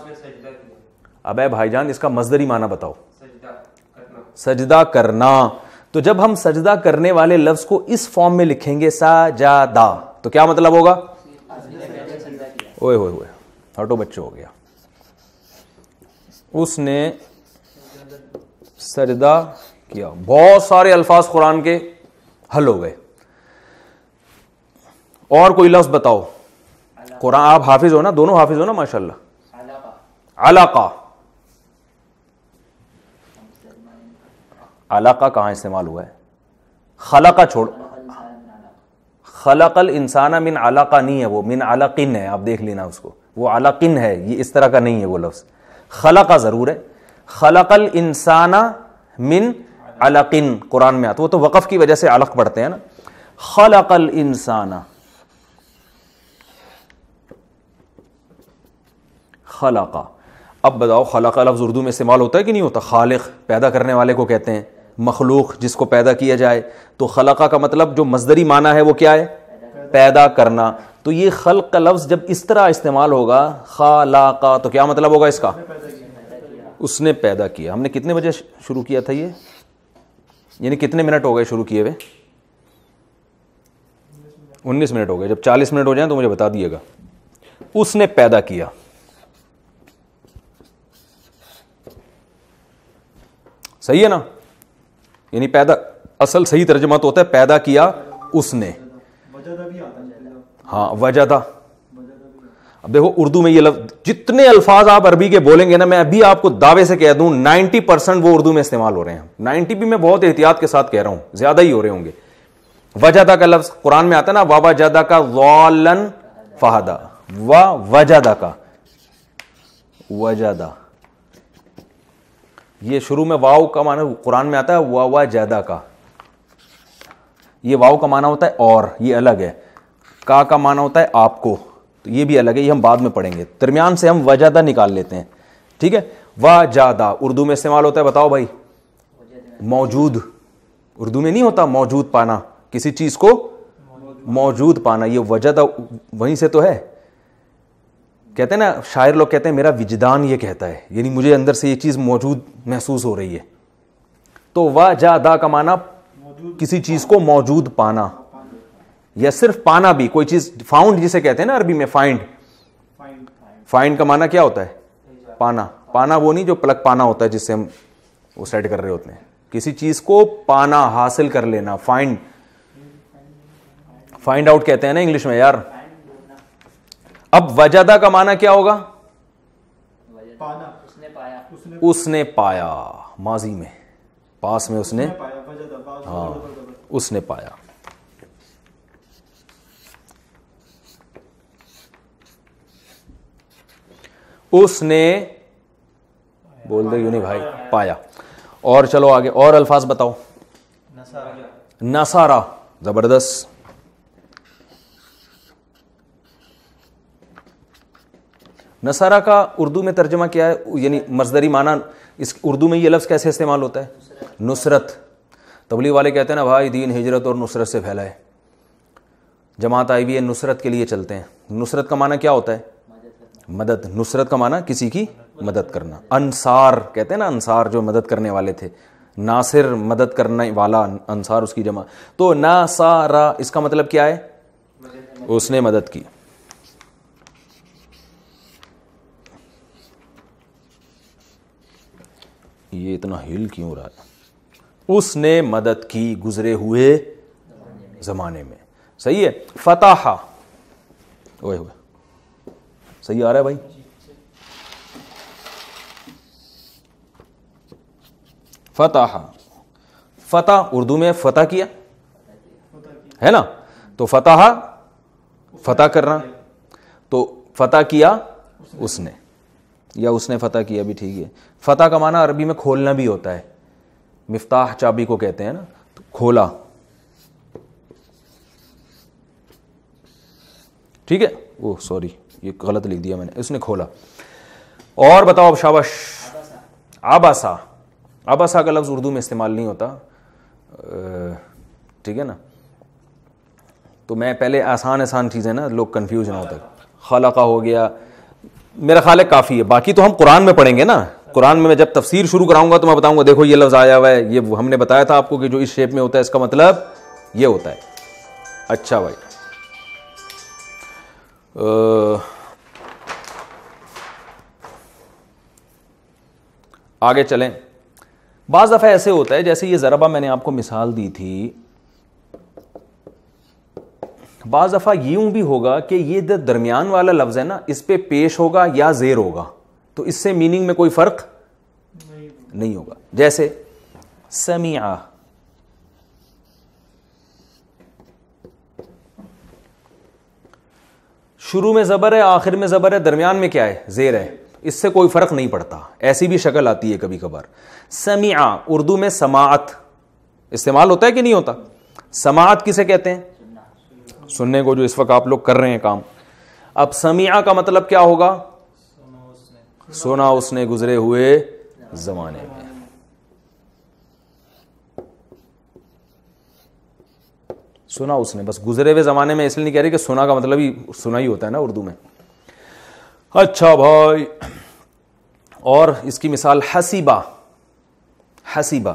اب بھائی جان، اس کا مزدری معنی بتاؤ۔ سجدہ کرنا۔ تو جب ہم سجدہ کرنے والے لفظ کو اس فارم میں لکھیں گے سجدہ تو کیا مطلب ہوگا؟ اوئے ہوئے ہوئے، ہٹو بچوں ہو گیا۔ اس نے سجدہ کیا۔ بہت سارے الفاظ قرآن کے حل ہو گئے۔ اور کوئی لفظ بتاؤ۔ قرآن، آپ حافظ ہو نا؟ دونوں حافظ ہو نا؟ ماشاء اللہ علاقہ۔ علاقہ کہاں استعمال ہوا ہے؟ خلقہ چھوڑ۔ خلق الانسان من علاقہ نہیں ہے وہ، من علاقن ہے، آپ دیکھ لینا اس کو۔ وہ علاقن ہے، یہ اس طرح کا نہیں ہے وہ لفظ۔ خلقہ ضرور ہے۔ خلق الانسان من علقن، قرآن میں آتا وہ تو وقف کی وجہ سے علق پڑھتے ہیں نا۔ خلق الانسان۔ خلقا اب بتاؤ، خلق لفظ اردو میں استعمال ہوتا ہے کہ نہیں ہوتا؟ خالق، پیدا کرنے والے کو کہتے ہیں۔ مخلوق جس کو پیدا کیا جائے، تو خلقہ کا مطلب جو مزدری معنی ہے وہ کیا ہے؟ پیدا کرنا۔ تو یہ خلق کا لفظ جب اس طرح استعمال ہوگا خالقہ تو کیا مطلب ہوگا اس کا؟ اس نے پیدا کیا۔ ہم نے کتنے بجے شروع کیا تھا یہ؟ یعنی کتنے منٹ ہو گئے شروع کیے ہوئے؟ انیس منٹ ہو گئے۔ جب چالیس منٹ ہو جائیں تو مجھے بتا دیے گا۔ اس نے پیدا کیا۔ صحیح ہے نا؟ یعنی پیدا، اصل صحیح ترجمہ تو ہوتا ہے پیدا کیا اس نے۔ ہاں وجہ اب دیکھو، اردو میں یہ لفظ، جتنے الفاظ آپ عربی کے بولیں گے نا، میں ابھی آپ کو دعوے سے کہہ دوں نائنٹی پرسینٹ وہ اردو میں استعمال ہو رہے ہیں۔ نائنٹی بھی میں بہت احتیاط کے ساتھ کہہ رہا ہوں، زیادہ ہی ہو رہے ہوں گے۔ وجہ کا لفظ قرآن میں آتا ہے نا وابا جادا کا والن فہدا و وجہ کا۔ وجدہ۔ یہ شروع میں واؤ کا معنی قرآن میں آتا ہے، وا وا جیدا کا۔ یہ واؤ کا معنی ہوتا ہے اور، یہ الگ ہے۔ کا کا معنی ہوتا ہے آپ کو۔ تو یہ بھی الگ ہے، یہ ہم بعد میں پڑھیں گے۔ درمیان سے ہم وجادہ نکال لیتے ہیں۔ ٹھیک ہے؟ وا جادہ اردو میں استعمال ہوتا ہے، بتاؤ بھائی۔ موجود۔ اردو میں نہیں ہوتا موجود پانا۔ کسی چیز کو موجود پانا۔ یہ وجدہ وہیں سے تو ہے۔ کہتے ہیں نا، شاعر لوگ کہتے ہیں، میرا وجدان یہ کہتا ہے یعنی مجھے اندر سے یہ چیز موجود محسوس ہو رہی ہے۔ تو وا جا دا کا مانا کسی چیز کو موجود پانا، یا صرف پانا بھی، کوئی چیز فاؤنڈ جسے کہتے ہیں نا عربی میں فائنڈ فائنڈ کا مانا کیا ہوتا ہے؟ پانا۔ پانا وہ نہیں جو پلک پانا ہوتا ہے، جس سے ہم وہ سیٹ کر رہے ہوتے ہیں۔ کسی چیز کو پانا، حاصل کر لینا فائنڈ فائنڈ آؤٹ کہتے ہیں نا انگلش میں، یار۔ اب وجدہ کا معنی کیا ہوگا؟ اس نے پایا. ماضی میں. پاس میں اس نے ہاں. اس نے پایا. اس نے بول دے یوں نہیں بھائی. پایا. اور چلو آگے. اور الفاظ بتاؤ. نسارا زبردست. نصارہ کا اردو میں ترجمہ کیا ہے یعنی مزدری معنی، اس اردو میں یہ لفظ کیسے استعمال ہوتا ہے؟ نصرت۔ تبلیغ والے کہتے ہیں نا، بھائی دین ہجرت اور نصرت سے پھیلا ہے۔ جماعت آئی ہوئی ہے، نصرت کے لیے چلتے ہیں۔ نصرت کا معنی کیا ہوتا ہے؟ مدد۔ نصرت کا معنی کسی کی مدد کرنا۔ انصار کہتے ہیں نا، انصار جو مدد کرنے والے تھے۔ ناصر مدد کرنے والا انصار اس کی جمع تو ناسارا اس کا مطلب کیا ہے؟ اس نے مدد کی۔ یہ اتنا ہل کیوں رہا ہے؟ اس نے مدد کی گزرے ہوئے زمانے میں۔ صحیح ہے؟ فتح ہوئے ہوئے۔ صحیح آ رہا ہے بھائی؟ فتح فتح اردو میں فتح کیا؟ ہے نا؟ تو فتح فتح کرنا تو فتح کیا؟ اس نے۔ یا اس نے فتح کیا بھی ٹھیک ہے۔ فتح کا معنی عربی میں کھولنا بھی ہوتا ہے۔ مفتاح چابی کو کہتے ہیں نا، تو کھولا۔ ٹھیک ہے؟ وہ سوری، یہ غلط لکھ دیا میں نے۔ اس نے کھولا۔ اور بتاؤ اب شابش آباسا آباسا کا لفظ اردو میں استعمال نہیں ہوتا۔ ٹھیک ہے نا۔ تو میں پہلے آسان آسان چیزیں نا، لوگ کنفیوژ نہ ہوتا خالقہ ہو گیا۔ میرا خیال ہے کافی ہے۔ باقی تو ہم قرآن میں پڑھیں گے نا۔ قرآن میں میں جب تفسیر شروع کراؤں گا تو میں بتاؤں گا، دیکھو یہ لفظ آیا ہوا ہے، یہ ہم نے بتایا تھا آپ کو کہ جو اس شیپ میں ہوتا ہے، اس کا مطلب یہ ہوتا ہے۔ اچھا بھائی۔ آگے چلیں۔ بعض دفعہ ایسے ہوتا ہے، جیسے یہ ضربہ میں نے آپ کو مثال دی تھی بعض دفعہ یوں بھی ہوگا کہ یہ درمیان والا لفظ ہے نا، اس پہ پیش ہوگا یا زیر ہوگا۔ تو اس سے میننگ میں کوئی فرق نہیں ہوگا۔ جیسے سمیع شروع میں زبر ہے، آخر میں زبر ہے، درمیان میں کیا ہے؟ زیر ہے۔ اس سے کوئی فرق نہیں پڑتا۔ ایسی بھی شکل آتی ہے کبھی کبھار۔ سمیع اردو میں سماعت۔ استعمال ہوتا ہے کہ نہیں ہوتا؟ سماعت کسے کہتے ہیں؟ سننے کو جو اس وقت آپ لوگ کر رہے ہیں کام۔ اب سمیعہ کا مطلب کیا ہوگا؟ سونا اس نے گزرے ہوئے زمانے میں۔ سنا اس نے، بس گزرے ہوئے زمانے میں اس لیے نہیں کہہ رہی کہ سنا کا مطلب ہی سنا ہی ہوتا ہے نا اردو میں۔ اچھا بھائی، اور اس کی مثال حسیبہ۔ حسیبہ۔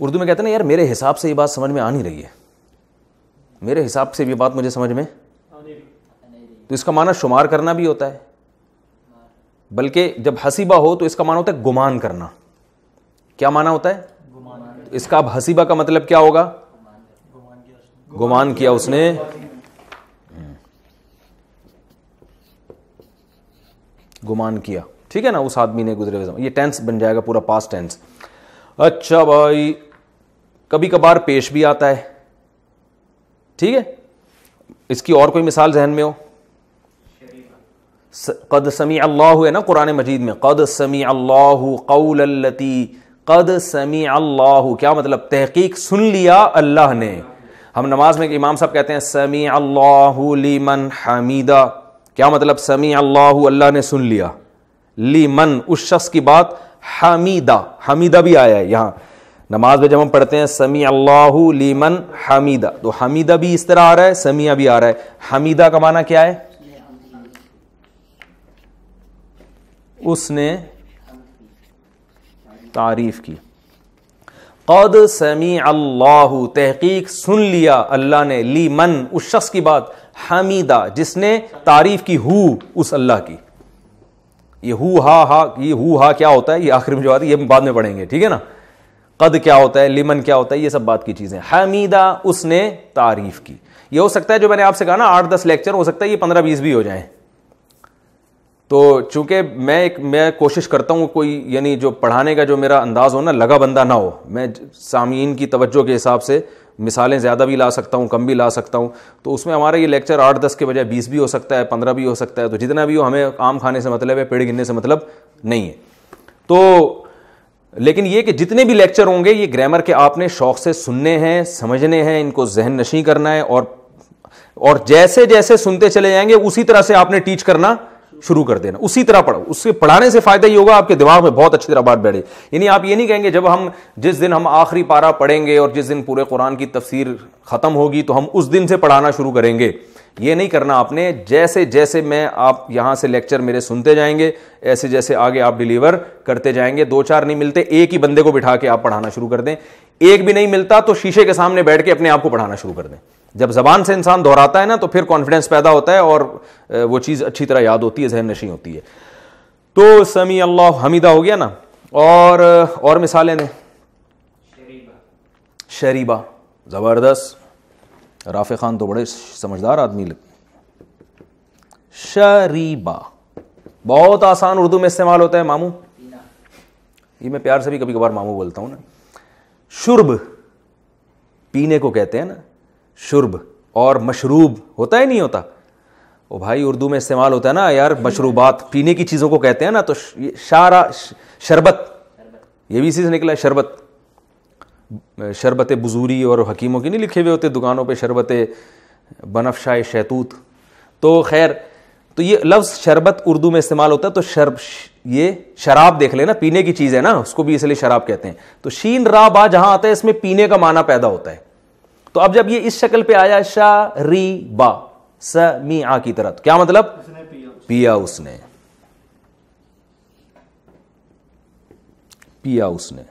اردو میں کہتے ہیں نا، یار میرے حساب سے یہ بات سمجھ میں آ نہیں رہی ہے۔ میرے حساب سے یہ بات مجھے سمجھ میں تو اس کا معنی شمار کرنا بھی ہوتا ہے۔ بلکہ جب حسیبہ ہو تو اس کا معنی ہوتا ہے گمان کرنا۔ کیا معنی ہوتا ہے؟ اس کا اب حسیبہ کا مطلب کیا ہوگا؟ گمان کیا اس نے۔ گمان کیا۔ ٹھیک ہے نا، اس آدمی نے گزرے ہوئے یہ ٹینس بن جائے گا، پورا پاس ٹینس۔ اچھا بھائی۔ کبھی کبھار پیش بھی آتا ہے۔ ٹھیک ہے؟ اس کی اور کوئی مثال ذہن میں ہو؟ قد سمیع اللہ ہے نا قرآن مجید میں۔ قد سمیع اللہ قول التی قد سمیع اللہ کیا مطلب؟ تحقیق سن لیا اللہ نے۔ ہم نماز میں امام صاحب کہتے ہیں سمیع اللہ لیمن حمیدہ کیا مطلب؟ سمیع اللہ اللہ نے سن لیا۔ لیمن اس شخص کی بات حمیدہ حمیدہ بھی آیا ہے یہاں۔ نماز میں جب ہم پڑھتے ہیں، سمیع اللہ لیمن حمیدہ، تو حمیدہ بھی اس طرح آ رہا ہے، سمیع بھی آ رہا ہے۔ حمیدہ کا معنی کیا ہے؟ اس نے تعریف کی۔ قد سمیع اللہ، تحقیق سن لیا اللہ نے لی من اس شخص کی بات، حمیدہ، جس نے تعریف کی ہو، اس اللہ کی۔ یہ ہو ہا ہا، یہ ہو ہا کیا ہوتا ہے؟ یہ آخر میں جو آتی ہے، یہ بعد میں پڑھیں گے، ٹھیک ہے نا؟ قد کیا ہوتا ہے لیمن کیا ہوتا ہے، یہ سب بات کی چیزیں۔ حمیدہ اس نے تعریف کی۔ یہ ہو سکتا ہے جو میں نے آپ سے کہا نا، آٹھ دس لیکچر، ہو سکتا ہے یہ پندرہ بیس بھی ہو جائیں۔ تو چونکہ میں ایک، میں کوشش کرتا ہوں کوئی یعنی جو پڑھانے کا جو میرا انداز ہو نا، لگا بندہ نہ ہو۔ میں سامعین کی توجہ کے حساب سے مثالیں زیادہ بھی لا سکتا ہوں، کم بھی لا سکتا ہوں۔ تو اس میں ہمارا یہ لیکچر آٹھ دس کے بجائے بیس بھی ہو سکتا ہے، پندرہ بھی ہو سکتا ہے۔ تو جتنا بھی ہو، ہمیں عام کھانے سے مطلب ہے، پیڑ گننے سے مطلب نہیں ہے۔ تو لیکن یہ کہ جتنے بھی لیکچر ہوں گے، یہ گرامر کے آپ نے شوق سے سننے ہیں، سمجھنے ہیں، ان کو ذہن نشیں کرنا ہے اور اور جیسے جیسے سنتے چلے جائیں گے، اسی طرح سے آپ نے ٹیچ کرنا شروع کر دینا۔ اسی طرح پڑھو۔ اس سے پڑھانے سے فائدہ یہ ہوگا، آپ کے دماغ میں بہت اچھی طرح بات بیٹھے۔ یعنی آپ یہ نہیں کہیں گے، جب ہم جس دن ہم آخری پارا پڑھیں گے اور جس دن پورے قرآن کی تفسیر ختم ہوگی، تو ہم اس دن سے پڑھانا شروع کریں گے۔ یہ نہیں کرنا آپ نے، جیسے جیسے میں آپ یہاں سے لیکچر میرے سنتے جائیں گے، ایسے جیسے آگے آپ ڈلیور کرتے جائیں گے۔ دو چار نہیں ملتے، ایک ہی بندے کو بٹھا کے آپ پڑھانا شروع کر دیں۔ ایک بھی نہیں ملتا تو شیشے کے سامنے بیٹھ کے اپنے آپ کو پڑھانا شروع کر دیں۔ جب زبان سے انسان دہراتا ہے نا، تو پھر کانفیڈینس پیدا ہوتا ہے اور وہ چیز اچھی طرح یاد ہوتی ہے، ذہن نشیں ہوتی ہے۔ تو سمی اللہ، حمیدہ ہو گیا نا؟ اور اور مثالیں دیں۔ شریبا زبردست۔ رافع خان تو بڑے سمجھدار آدمی لگتے شریبا۔ بہت آسان اردو میں استعمال ہوتا ہے ماموں یہ میں پیار سے بھی کبھی کبھار ماموں بولتا ہوں نا۔ شرب پینے کو کہتے ہیں نا۔ شرب اور مشروب ہوتا ہے نہیں ہوتا۔ وہ بھائی، اردو میں استعمال ہوتا ہے نا یار، مشروبات پینے کی چیزوں کو کہتے ہیں نا تو شارا شربت۔ یہ بھی اسی سے نکلا ہے، شربت۔ شربت بزوری اور حکیموں کی نہیں لکھے ہوئے ہوتے؟ دکانوں پہ شربت بنف شاہ شیتوت تو خیر، تو یہ لفظ شربت اردو میں استعمال ہوتا ہے، تو شرب، یہ شراب دیکھ لیں نا پینے کی چیز ہے نا، اس کو بھی اس لیے شراب کہتے ہیں۔ تو شین را با جہاں آتا ہے، اس میں پینے کا معنی پیدا ہوتا ہے۔ تو اب جب یہ اس شکل پہ آیا، شا ری با، س می آ کی طرح کیا مطلب؟ پیا اس نے۔ پیا اس نے۔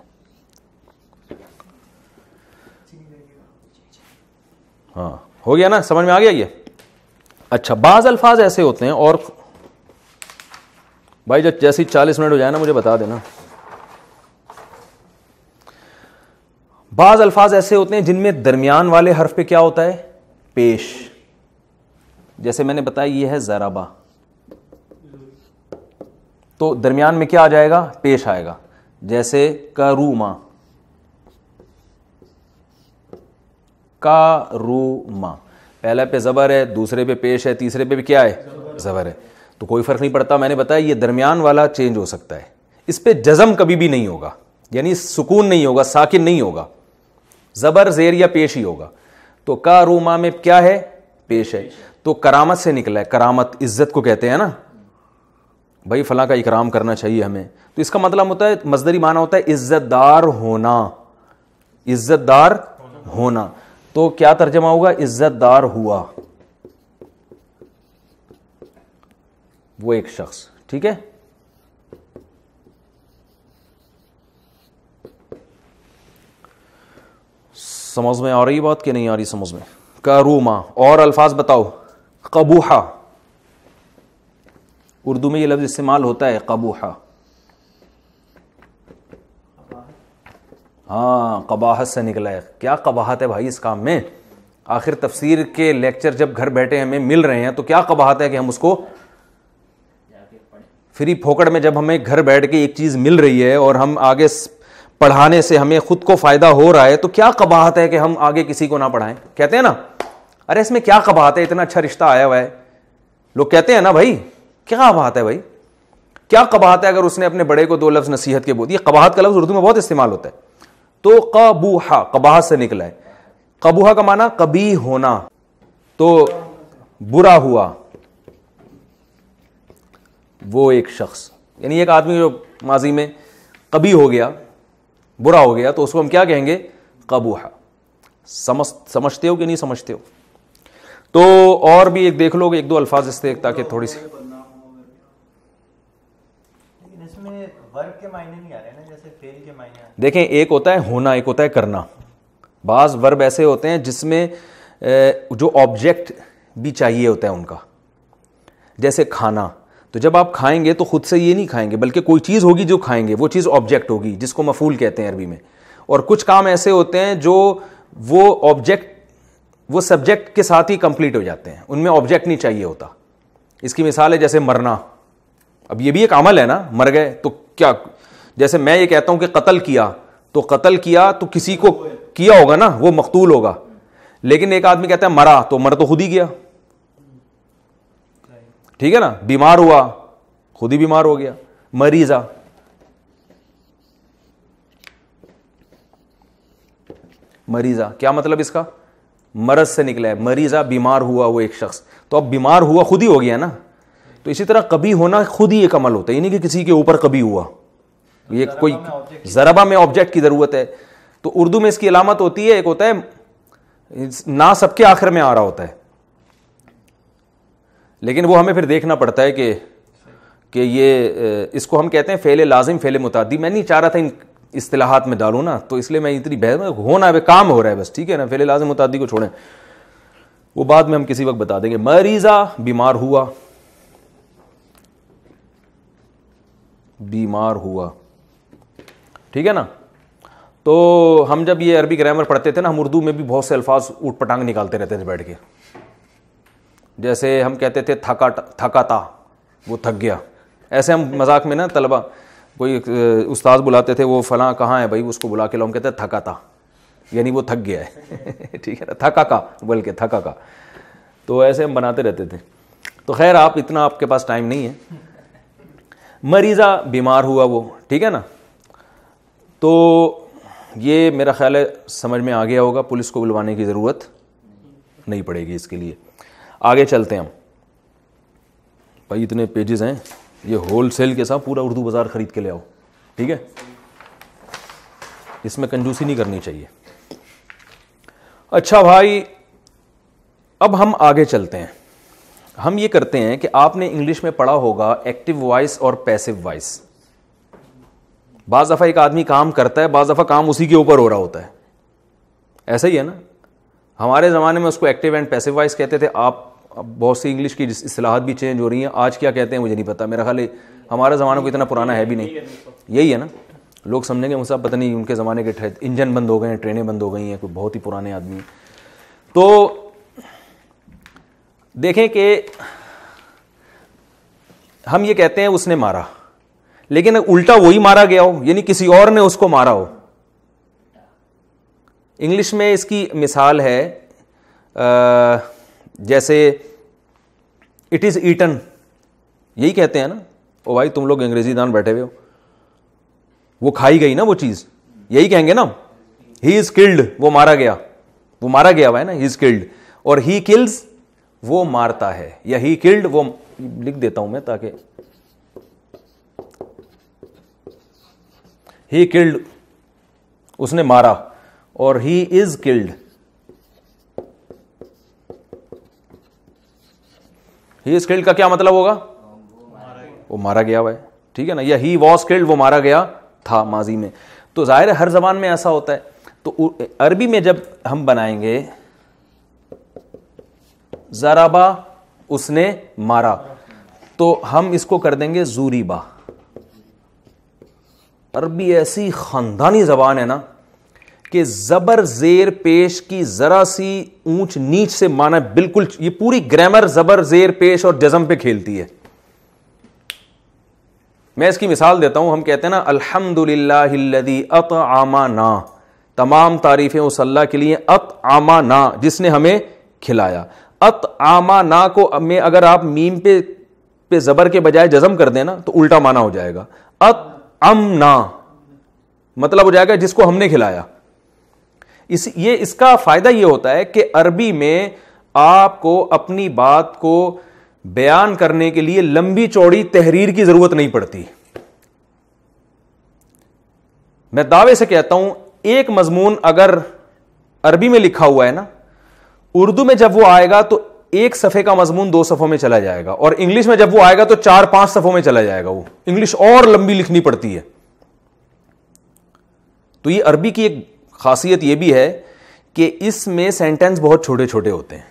ہاں۔ ہو گیا نا؟ سمجھ میں آ گیا یہ؟ اچھا بعض الفاظ ایسے ہوتے ہیں اور بھائی جب جیسی چالیس منٹ ہو جائے نا، مجھے بتا دینا۔ بعض الفاظ ایسے ہوتے ہیں جن میں درمیان والے حرف پہ کیا ہوتا ہے؟ پیش۔ جیسے میں نے بتایا، یہ ہے زرابا۔ تو درمیان میں کیا آ جائے گا؟ پیش آئے گا۔ جیسے کروما۔ کا روما پہلے پہ زبر ہے، دوسرے پہ پیش ہے، تیسرے پہ بھی کیا ہے؟ زبر ہے۔ تو کوئی فرق نہیں پڑتا۔ میں نے بتایا، یہ درمیان والا چینج ہو سکتا ہے۔ اس پہ جزم کبھی بھی نہیں ہوگا۔ یعنی سکون نہیں ہوگا، ساکن نہیں ہوگا۔ زبر زیر یا پیش ہی ہوگا۔ تو کا روما میں کیا ہے؟ پیش ہے۔ تو کرامت سے نکلا ہے۔ کرامت، عزت کو کہتے ہیں نا۔ بھائی، فلاں کا اکرام کرنا چاہیے ہمیں۔ تو اس کا مطلب ہوتا ہے مزدری معنی ہوتا ہے عزت دار ہونا۔ عزت دار ہونا۔ تو کیا ترجمہ ہوگا؟ عزت دار ہوا۔ وہ ایک شخص، ٹھیک ہے؟ سمجھ میں آ رہی بات کہ نہیں آ رہی سمجھ میں؟ کروما اور الفاظ بتاؤ۔ قبوحا اردو میں یہ لفظ استعمال ہوتا ہے قبوحا ہاں قباحت سے نکلا ہے۔ کیا قباحت ہے بھائی اس کام میں؟ آخر تفسیر کے لیکچر جب گھر بیٹھے ہمیں مل رہے ہیں تو کیا قباحت ہے کہ ہم اس کو فری پھوکڑ میں جب ہمیں گھر بیٹھ کے ایک چیز مل رہی ہے اور ہم آگے پڑھانے سے ہمیں خود کو فائدہ ہو رہا ہے تو کیا قباہت ہے کہ ہم آگے کسی کو نہ پڑھائیں؟ کہتے ہیں نا، ارے اس میں کیا قباہت ہے؟ اتنا اچھا رشتہ آیا ہوا ہے۔ لوگ کہتے ہیں نا بھائی، کیا بات ہے بھائی؟ کیا قباہت ہے اگر اس نے اپنے بڑے کو دو لفظ نصیحت کے بول یہ قباہت کا لفظ اردو میں بہت استعمال ہوتا ہے۔ تو قبوہا قباہت سے نکلا ہے۔ قبوہا کا معنی کبھی ہونا تو برا ہوا۔ وہ ایک شخص یعنی ایک آدمی جو ماضی میں کبھی ہو گیا برا ہو گیا تو اس کو ہم کیا کہیں گے؟ قبوہا سمجھتے ہو کہ نہیں سمجھتے ہو؟ تو اور بھی ایک دیکھ لو ایک دو الفاظ اس تاکہ تھوڑی سی۔ دیکھیں، ایک ہوتا ہے ہونا، ایک ہوتا ہے کرنا۔ بعض ورب ایسے ہوتے ہیں جس میں جو آبجیکٹ بھی چاہیے ہوتا ہے ان کا۔ جیسے کھانا۔ تو جب آپ کھائیں گے تو خود سے یہ نہیں کھائیں گے، بلکہ کوئی چیز ہوگی جو کھائیں گے، وہ چیز آبجیکٹ ہوگی، جس کو مفول کہتے ہیں عربی میں۔ اور کچھ کام ایسے ہوتے ہیں جو وہ آبجیکٹ وہ سبجیکٹ کے ساتھ ہی کمپلیٹ ہو جاتے ہیں۔ ان میں آبجیکٹ نہیں چاہیے ہوتا۔ اس کی مثال ہے جیسے مرنا۔ اب یہ بھی ایک عمل ہے نا، مر گئے تو کیا جیسے میں یہ کہتا ہوں کہ قتل کیا، تو قتل کیا تو کسی کو کیا ہوگا نا، وہ مقتول ہوگا۔ لیکن ایک آدمی کہتا ہے مرا، تو مر تو خود ہی گیا۔ ٹھیک ہے نا؟ بیمار ہوا، خود ہی بیمار ہو گیا مریضا مریضا کیا مطلب اس کا؟ مرض سے نکلا ہے۔ مریضا بیمار ہوا وہ ایک شخص۔ تو اب بیمار ہوا خود ہی ہو گیا نا۔ تو اسی طرح کبھی ہونا خود ہی ایک عمل ہوتا ہے یعنی کہ کسی کے اوپر کبھی ہوا۔ یہ کوئی ذربا میں آبجیکٹ کی ضرورت ہے۔ تو اردو میں اس کی علامت ہوتی ہے، ایک ہوتا ہے، نہ سب کے آخر میں آ رہا ہوتا ہے۔ لیکن وہ ہمیں پھر دیکھنا پڑتا ہے کہ کہ یہ، اس کو ہم کہتے ہیں فیل لازم فیل متعدی۔ میں نہیں چاہ رہا تھا ان اصطلاحات میں ڈالوں نا، تو اس لیے میں اتنی بحث، ہونا ہے کام ہو رہا ہے بس، ٹھیک ہے نا؟ فیل لازم، متعدی کو چھوڑیں۔ وہ بعد میں ہم کسی وقت بتا دیں گے۔ مریضہ بیمار ہوا۔ بیمار ہوا۔ ٹھیک ہے نا؟ تو ہم جب یہ عربی گرامر پڑھتے تھے نا، ہم اردو میں بھی بہت سے الفاظ اوٹ پٹانگ نکالتے رہتے تھے بیٹھ کے۔ جیسے ہم کہتے تھے تھکا تھکا تھا وہ تھک گیا۔ ایسے ہم مذاق میں نا طلبا کوئی استاد بلاتے تھے، وہ فلاں کہاں ہے بھائی؟ اس کو بلا کے لو ہم کہتے تھکا تھا یعنی وہ تھک گیا ہے۔ ٹھیک ہے نا؟ تھکا کا، بول کے تھکا کا۔ تو ایسے ہم بناتے رہتے تھے۔ تو خیر، آپ اتنا آپ کے پاس ٹائم نہیں ہے۔ مریضہ بیمار ہوا وہ، ٹھیک ہے نا؟ تو یہ میرا خیال ہے سمجھ میں آ گیا ہوگا، پولیس کو بلوانے کی ضرورت نہیں پڑے گی اس کے لیے۔ آگے چلتے ہیں ہم۔ بھائی، اتنے پیجز ہیں۔ یہ ہول سیل کے ساتھ پورا اردو بازار خرید کے لے آؤ۔ ٹھیک ہے؟ اس میں کنجوسی نہیں کرنی چاہیے۔ اچھا بھائی، اب ہم آگے چلتے ہیں۔ ہم یہ کرتے ہیں کہ آپ نے انگلش میں پڑھا ہوگا ایکٹیو وائس اور پیسو وائس بعض دفعہ ایک آدمی کام کرتا ہے، بعض دفعہ کام اسی کے اوپر ہو رہا ہوتا ہے۔ ایسا ہی ہے نا۔ ہمارے زمانے میں اس کو ایکٹیو اینڈ پیسو وائس کہتے تھے۔ آپ بہت سی انگلش کی اصلاحات بھی چینج ہو رہی ہیں، آج کیا کہتے ہیں مجھے نہیں پتا۔ میرا خیال ہے ہمارا زمانہ کو اتنا پرانا ہے بھی نہیں۔ یہی ہے نا۔ لوگ سمجھیں گے مجھ پتہ نہیں ان کے زمانے کے انجن بند ہو گئے ہیں، ٹرینیں بند ہو گئی ہیں، کوئی بہت ہی پرانے آدمی تو دیکھیں کہ ہم یہ کہتے ہیں، اس نے مارا۔ لیکن الٹا وہی مارا گیا ہو یعنی کسی اور نے اس کو مارا ہو۔ انگلش میں اس کی مثال ہے جیسے اٹ از ایٹن یہی کہتے ہیں نا، او بھائی تم لوگ انگریزی دان بیٹھے ہوئے ہو۔ وہ کھائی گئی نا وہ چیز، یہی کہیں گے نا ہی از کلڈ وہ مارا گیا۔ وہ مارا گیا ہوا ہے نا ہی از کلڈ اور ہی کلز وہ مارتا ہے۔ یا ہی کلڈ وہ لکھ دیتا ہوں میں تاکہ ہی کلڈ، اس نے مارا اور ہی is killed. He is killed کا کیا مطلب ہوگا؟ وہ مارا گیا ہوا ہے ٹھیک ہے نا؟ یا ہی واس کلڈ، وہ مارا گیا تھا ماضی میں۔ تو ظاہر ہے ہر زبان میں ایسا ہوتا ہے۔ تو عربی میں جب ہم بنائیں گے ذرابا اس نے مارا۔ تو ہم اس کو کر دیں گے زوری با عربی ایسی خاندانی زبان ہے نا کہ زبر زیر پیش کی ذرا سی اونچ نیچ سے مانا بالکل یہ پوری گرامر زبر زیر پیش اور جزم پہ کھیلتی ہے۔ میں اس کی مثال دیتا ہوں، ہم کہتے ہیں نا الحمد للہ ات آما نا تمام تعریفیں اس اللہ کے لیے ات آما نا جس نے ہمیں کھلایا۔ ات آما نا کو میں اگر آپ میم پہ پہ زبر کے بجائے جزم کر دیں نا، تو الٹا مانا ہو جائے گا۔ ات ام نا مطلب ہو جائے گا جس کو ہم نے کھلایا۔ اس، یہ اس کا فائدہ یہ ہوتا ہے کہ عربی میں آپ کو اپنی بات کو بیان کرنے کے لیے لمبی چوڑی تحریر کی ضرورت نہیں پڑتی۔ میں دعوے سے کہتا ہوں، ایک مضمون اگر عربی میں لکھا ہوا ہے نا، اردو میں جب وہ آئے گا تو ایک صفحے کا مضمون دو صفوں میں چلا جائے گا اور انگلش میں جب وہ آئے گا تو چار پانچ صفوں میں چلا جائے گا وہ۔ انگلش اور لمبی لکھنی پڑتی ہے۔ تو یہ عربی کی ایک خاصیت یہ بھی ہے کہ اس میں سینٹینس بہت چھوٹے چھوٹے ہوتے ہیں۔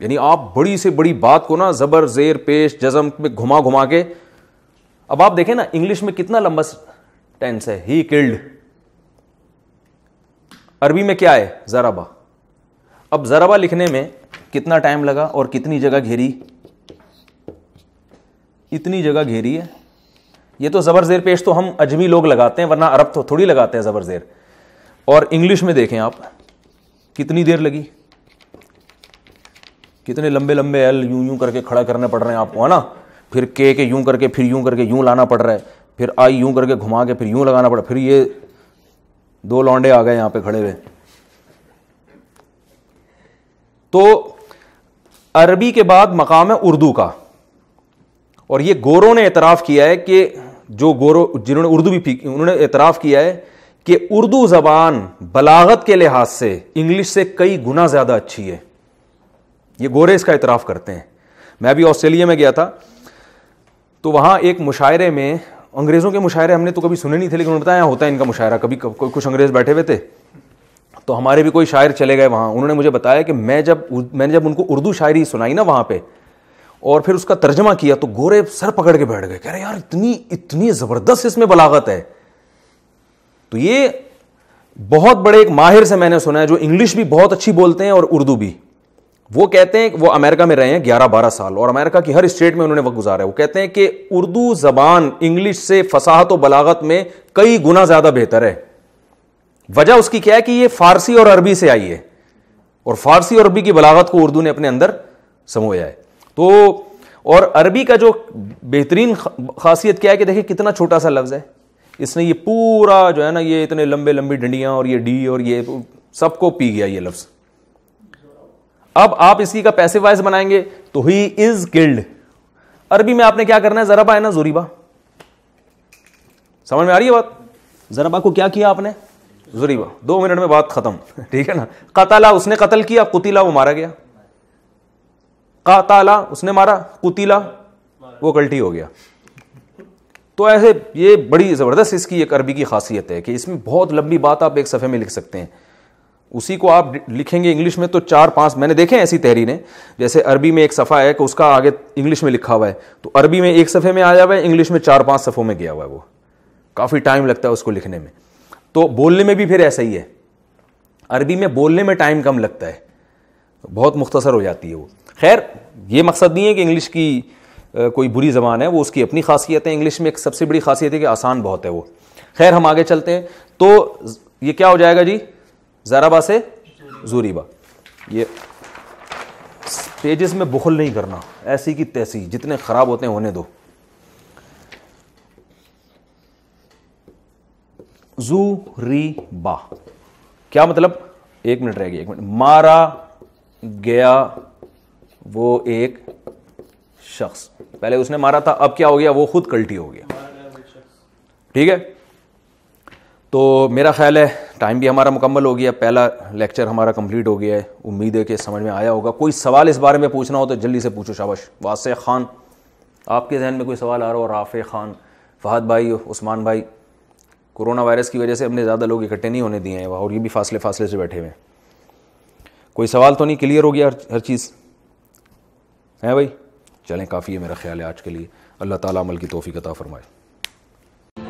یعنی آپ بڑی سے بڑی بات کو نا زبر، زیر، پیش، جزم میں گھما گھما کے اب آپ دیکھیں نا انگلش میں کتنا لمبا ٹینس ہے۔ ہی کلڈ عربی میں کیا ہے؟ ذرابا اب ذرابا لکھنے میں کتنا ٹائم لگا اور کتنی جگہ گھیری؟ اتنی جگہ گھیری ہے۔ یہ تو زبر زیر پیش تو ہم اجمی لوگ لگاتے ہیں، ورنہ عرب تو تھوڑی لگاتے ہیں زبر زیر۔ اور انگلش میں دیکھیں آپ، کتنی دیر لگی؟ کتنے لمبے لمبے ایل یوں یوں کر کے کھڑا کرنے پڑ رہے ہیں آپ کو، ہے نا؟ پھر کے کے یوں کر کے، پھر یوں کر کے یوں لانا پڑ رہا ہے۔ پھر آئی یوں کر کے گھما کے پھر یوں لگانا پڑا پھر یہ دو لانڈے آ گئے یہاں پہ کھڑے ہوئے۔ تو عربی کے بعد مقام ہے اردو کا۔ اور یہ گوروں نے اعتراف کیا ہے کہ جو گورو، جنہوں نے اردو بھی انہوں نے اعتراف کیا ہے کہ اردو زبان بلاغت کے لحاظ سے انگلش سے کئی گنا زیادہ اچھی ہے۔ یہ گورے اس کا اعتراف کرتے ہیں۔ میں بھی آسٹریلیا میں گیا تھا۔ تو وہاں ایک مشاعرے میں، انگریزوں کے مشاعرے ہم نے تو کبھی سنے نہیں تھے، لیکن بتایا ہوتا ہے ان کا مشاعرہ۔ کبھی کچھ انگریز بیٹھے ہوئے تھے۔ تو ہمارے بھی کوئی شاعر چلے گئے وہاں۔ انہوں نے مجھے بتایا کہ میں جب میں نے جب ان کو اردو شاعری سنائی نا وہاں پہ، اور پھر اس کا ترجمہ کیا تو گورے سر پکڑ کے بیٹھ گئے۔ کہہ رہے یار، اتنی اتنی زبردست اس میں بلاغت ہے۔ تو یہ بہت بڑے ایک ماہر سے میں نے سنا ہے جو انگلش بھی بہت اچھی بولتے ہیں اور اردو بھی۔ وہ کہتے ہیں وہ امریکہ میں رہے ہیں گیارہ بارہ سال، اور امریکہ کی ہر اسٹیٹ میں انہوں نے وقت گزارا ہے۔ وہ کہتے ہیں کہ اردو زبان انگلش سے فصاحت و بلاغت میں کئی گنا زیادہ بہتر ہے۔ وجہ اس کی کیا ہے کہ یہ فارسی اور عربی سے آئی ہے اور فارسی اور عربی کی بلاغت کو اردو نے اپنے اندر سمویا ہے۔ تو اور عربی کا جو بہترین خاصیت کیا ہے کہ دیکھیں کتنا چھوٹا سا لفظ ہے۔ اس نے یہ پورا جو ہے نا یہ اتنے لمبے لمبی ڈنڈیاں اور یہ ڈی اور یہ سب کو پی گیا یہ لفظ۔ اب آپ اسی کا پیسے وائز بنائیں گے تو ہی از کلڈ۔ عربی میں آپ نے کیا کرنا ہے؟ ذرا ہے نا زوریبا۔ سمجھ میں آ رہی ہے بات؟ ذرا کو کیا کیا آپ نے؟ زوریبا دو منٹ میں بات ختم، ٹھیک ہے نا؟ قتلا اس نے قتل کیا قتیلا وہ مارا گیا۔ قاتالا اس نے مارا قتیلا وہ کلٹی ہو گیا۔ تو ایسے یہ بڑی زبردست اس کی ایک عربی کی خاصیت ہے کہ اس میں بہت لمبی بات آپ ایک صفحے میں لکھ سکتے ہیں۔ اسی کو آپ لکھیں گے انگلش میں تو چار پانچ، میں نے دیکھے ایسی تحریریں۔ جیسے عربی میں ایک صفحہ ہے کہ اس کا آگے انگلش میں لکھا ہوا ہے۔ تو عربی میں ایک صفحے میں آیا ہوا ہے، انگلش میں چار پانچ صفحوں میں گیا ہوا ہے وہ۔ کافی ٹائم لگتا ہے اس کو لکھنے میں۔ تو بولنے میں بھی پھر ایسا ہی ہے۔ عربی میں بولنے میں ٹائم کم لگتا ہے۔ بہت مختصر ہو جاتی ہے وہ۔ خیر، یہ مقصد نہیں ہے کہ انگلش کی کوئی بری زبان ہے، وہ اس کی اپنی خاصیت ہے انگلش میں ایک سب سے بڑی خاصیت ہے کہ آسان بہت ہے وہ۔ خیر، ہم آگے چلتے ہیں۔ تو یہ کیا ہو جائے گا جی؟ زارابا سے زوریبا۔ یہ پیجز میں بخل نہیں کرنا۔ ایسی کی تیسی، جتنے خراب ہوتے ہیں ہونے دو۔ زو ری با کیا مطلب؟ ایک منٹ رہ گیا ایک منٹ۔ مارا گیا وہ ایک شخص۔ پہلے اس نے مارا تھا، اب کیا ہو گیا؟ وہ خود کلٹی ہو گیا۔ ٹھیک ہے؟ تو میرا خیال ہے، ٹائم بھی ہمارا مکمل ہو گیا۔ پہلا لیکچر ہمارا کمپلیٹ ہو گیا ہے۔ امید ہے کہ سمجھ میں آیا ہوگا۔ کوئی سوال اس بارے میں پوچھنا ہو تو جلدی سے پوچھو شابش واسع خان۔ آپ کے ذہن میں کوئی سوال آ رہا ہو؟ رافع خان، فہد بھائی، عثمان بھائی۔ کورونا وائرس کی وجہ سے ہم نے زیادہ لوگ اکٹھے نہیں ہونے دیے ہیں اور یہ بھی فاصلے فاصلے سے بیٹھے ہوئے ہیں۔ کوئی سوال تو نہیں؟ کلیئر ہو گیا ہر چیز؟ ہے بھائی؟ چلیں، کافی ہے میرا خیال ہے آج کے لیے۔ اللہ تعالیٰ عمل کی توفیق عطا فرمائے۔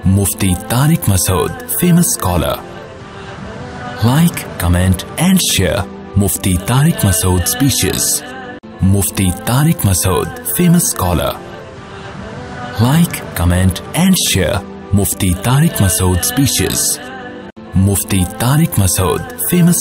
Mufti Tariq Masood famous scholar like comment and share Mufti Tariq Masood speeches Mufti Tariq Masood famous scholar like comment and share Mufti Tariq Masood speeches Mufti Tariq Masood famous